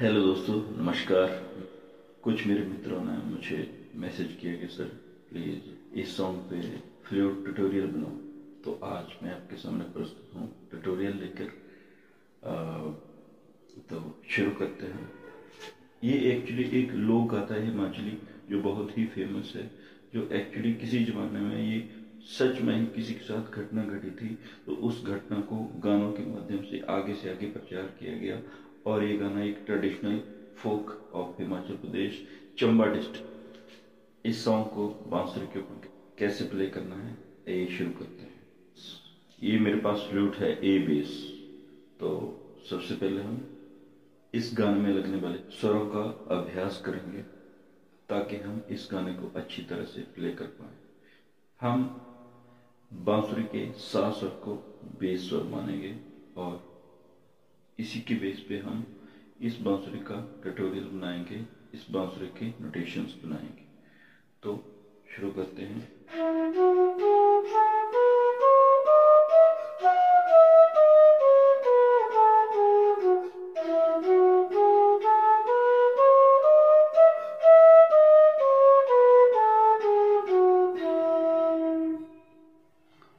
Hello दोस्तों, नमस्कार। कुछ मेरे मित्रों ने मुझे मैसेज किया कि, सर प्लीज़ इस सॉन्ग पे फ्लूट ट्यूटोरियल बनाओ। तो आज मैं आपके सामने प्रस्तुत हूँ ट्यूटोरियल लेकर। तो शुरू करते हैं। ये एक्चुअली एक लोक गाथा है हिमाचली, जो बहुत ही फ़ेमस है, जो एक्चुअली किसी ज़माने में ये सच में ही किसी के साथ घटना घटी थी। तो उस घटना को गानों के माध्यम से आगे से आगे प्रचार किया गया। और ये गाना एक traditional folk of Himachal Pradesh Chamba district इस सॉन्ग को बांसुरी के ऊपर कैसे प्ले करना है, ये शुरू करते हैं। ये मेरे पास फ्लूट है ए बेस तो सबसे पहले हम इस गाने में लगने वाले स्वरों का अभ्यास करेंगे, ताकि हम इस गाने को अच्छी तरह से प्ले कर पाए। हम बांसुरी के सा स्वर को बेस स्वर मानेंगे और इसी के बेस पे हम इस बांसुरी का ट्यूटोरियल बनाएँगे, इस बांसुरी के नोटेशंस बनाएँगे। तो शुरू करते हैं।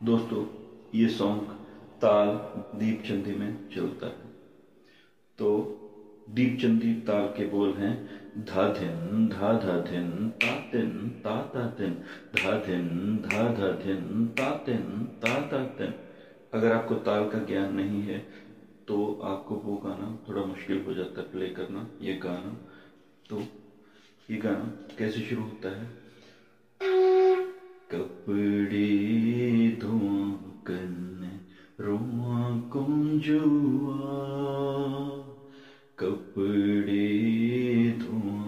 दोस्तों, ये सॉन्ग ताल दीप चंदी में चलता है। तो दीपचंदी ताल के बोल हैं, धा धिन, धा धा धिन, ता तिन, ता ता तिन, धा धिन, धा धा धिन, ता तिन, ता ता तिन। अगर आपको ताल का ज्ञान नहीं है तो आपको वो गाना थोड़ा मुश्किल हो जाता है प्ले करना, ये गाना। तो ये गाना कैसे शुरू होता है? कपड़े धुआँ करने, रुआ कुंजुआ कपड़े धुआँ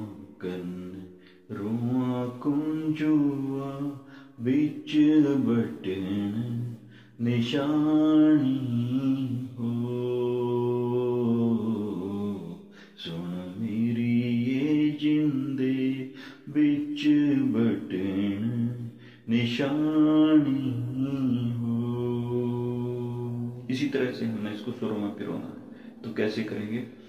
बिच बटन, निशानी हो। सुन मेरी ये जिंदे बिच बटन, निशानी हो। इसी तरह से हमने इसको सुरों में पिरोना है। तो कैसे करेंगे?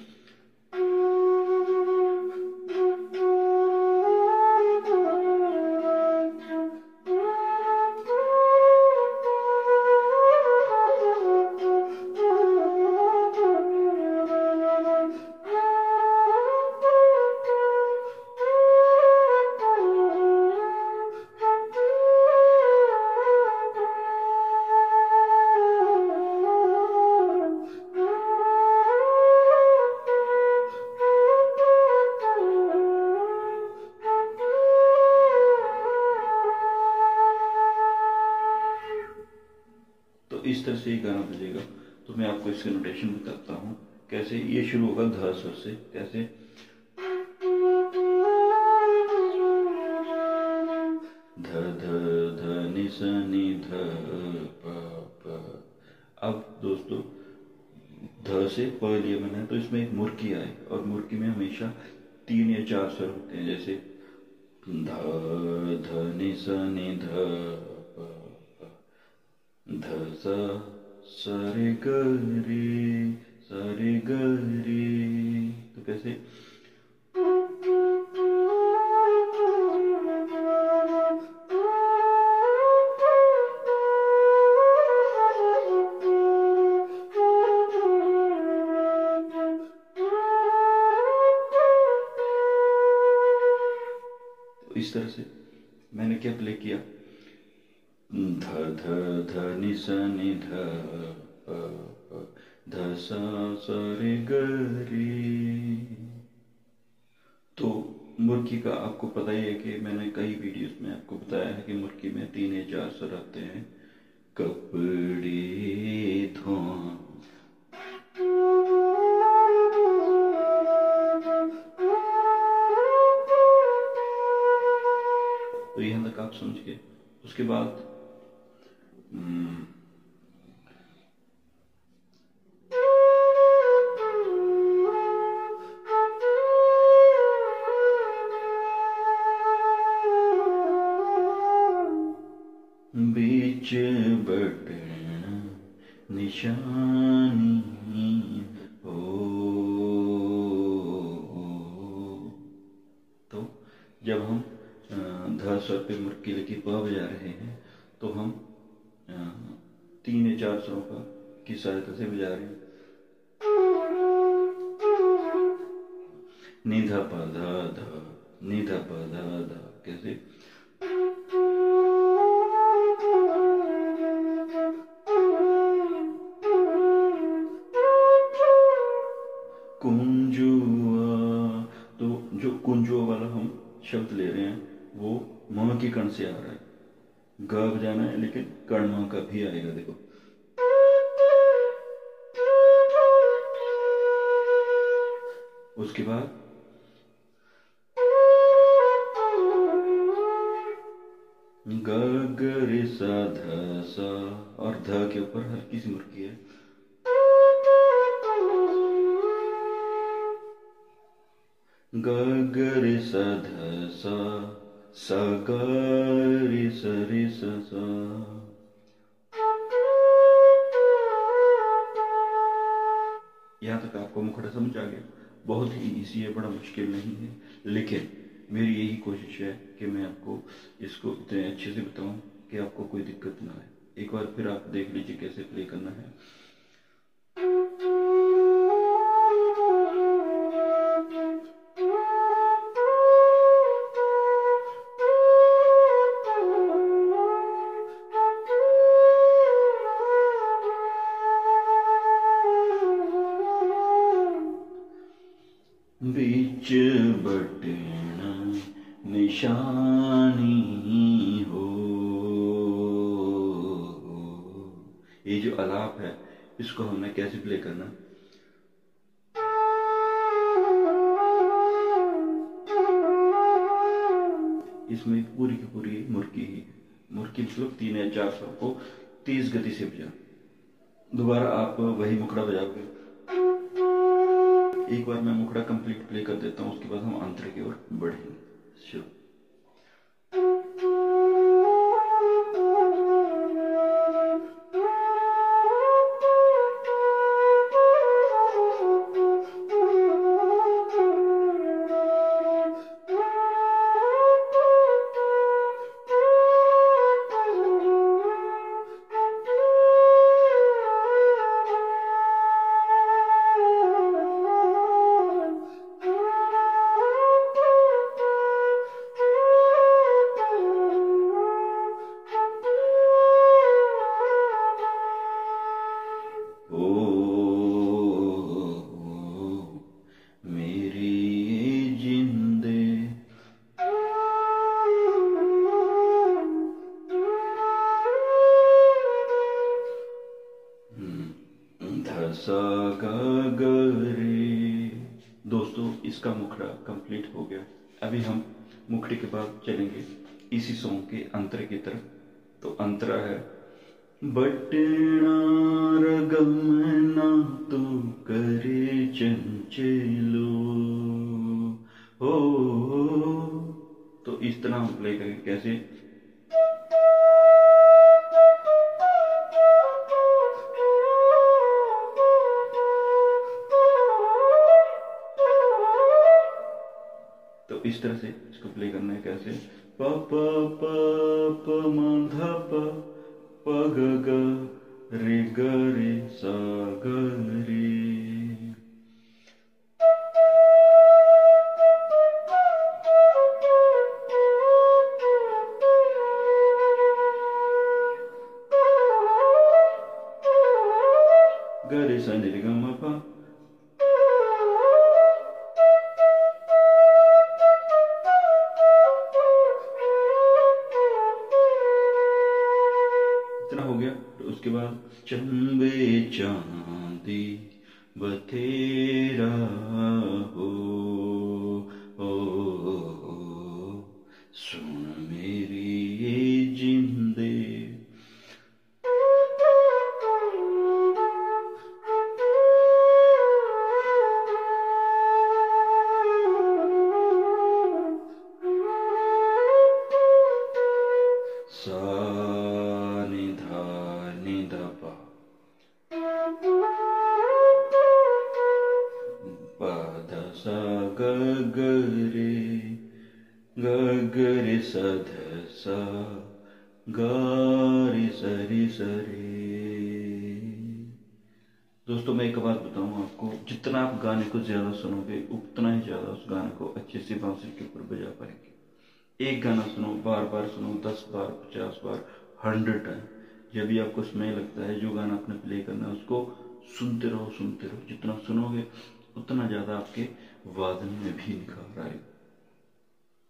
तो से ये गाना बजेगा। तो मैं आपको इसके नोटेशन बताता हूँ। कैसे ये शुरू होगा ध स्वर से, कैसे? ध ध ध, नि, स, नि, ध, प प। अब दोस्तों, ध से प लिया मैंने तो इसमें एक मुर्की आए। और मुर्की में हमेशा तीन या चार स्वर होते हैं, जैसे ध ध, नि, स, नि, ध। ध सा सा रे ग रे सा रे ग रे तो कैसे? तो इस तरह से मैंने क्या प्ले किया? ध ध नि स नि ध प प ध सा स रे ग रे तो मुर्की का आपको पता ही है कि मैंने कई वीडियोस में आपको बताया है कि मुर्गी में तीन या चार स्वर आते हैं कपड़े धों तो यहाँ तक आप समझ के उसके बाद बीच बटन निशानी हो जब हम ध स्वर पे मुर्की लेके प बजा रहे हैं तो हम चार स्वरों का सहायता से बजा रहे निध प ध ध निध प ध ध, कैसे? शब्द ले रहे हैं, वो म की कण से आ रहा है। ग बजाना है, लेकिन कण म का भी आएगा, देखो। उसके बाद? ग सा, ध, सा, और ध के ऊपर हल्की सी मुर्की है। ग स, ध, स ग यहाँ तक आपको मुखड़ा समझ आ गया। बहुत ही इजी है, बड़ा मुश्किल नहीं है। लेकिन मेरी यही कोशिश है कि मैं आपको इसको इतने अच्छे से बताऊँ कि आपको कोई दिक्कत ना आए। एक बार फिर आप देख लीजिए कैसे प्ले करना है। बीच बटना निशानी हो। ये जो अलाप है, इसको हमने कैसे प्ले करना? इसमें पूरी की पूरी मुर्की ही। मुर्की मतलब तीन या चार सौ को तेज गति से बजा दोबारा आप वही मुखड़ा बजाओगे। एक बार मैं मुखड़ा कंप्लीट प्ले कर देता हूँ, उसके बाद हम अंतर की ओर बढ़ेंगे। शुरू दोस्तों, इसका मुखड़ा कंप्लीट हो गया। अभी हम मुखड़े के बाद चलेंगे इसी सॉन्ग के अंतर की तरफ़। तो अंतरा है, बटना रगमना तो करे चंचलो। हो तो इस तरह हम प्ले करेंगे। कैसे? इस तरह से इसको प्ले करना है, कैसे? प प प प, म, ध, प प, ग ग, रे ग, रे, सा, ग, रे। ग, रे, सा बाद चंबे चांदी बथेरा हो ओ, ओ, ओ ग ग रे ग ग रे स ध सा ग रे स रे स रे दोस्तों, मैं एक बात बताऊँ आपको, जितना आप गाने को ज़्यादा सुनोगे, उतना ही ज़्यादा उस गाने को अच्छे से बांसुरी के ऊपर बजा पाएँगे। एक गाना सुनो, बार बार सुनो, दस बार, पचास बार हंड्रेड टाइम जब भी आपको समय लगता है जो गाना आपने प्ले करना है उसको सुनते रहो सुनते रहो। जितना सुनोगे उतना ज़्यादा आपके वादन में भी निखार आएगा।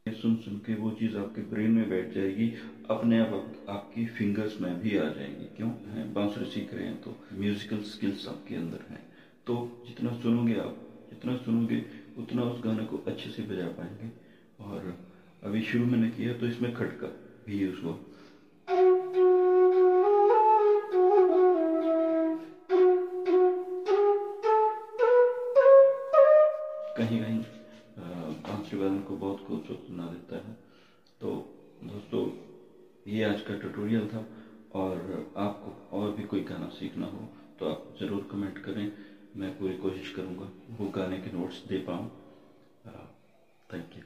सुन सुन के वो चीज़ आपके ब्रेन में बैठ जाएगी अपने आप, आप आपकी फिंगर्स में भी आ जाएगी। क्यों? है बांसुरी सीख रहे हैं तो म्यूजिकल स्किल्स आपके अंदर हैं। तो जितना सुनोगे आप जितना सुनोगे उतना उस गाने को अच्छे से बजा पाएँगे। और अभी शुरू मैंने किया तो इसमें खटका भी यूज़ हुआ। कहीं कहीं वादन को बहुत खूबसूरत बना देता है। तो दोस्तों, ये आज का ट्यूटोरियल था और आपको और भी कोई गाना सीखना हो तो आप ज़रूर कमेंट करें। मैं पूरी कोशिश करूँगा वो गाने के नोट्स दे पाऊँ। Thank you